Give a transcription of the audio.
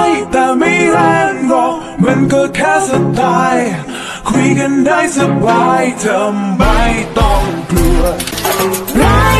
ายแต่ไม่แรงหรอกมันก็แค่สไตล์คุยกันได้สบายเธอไม่ต้องกลัวร้ายไ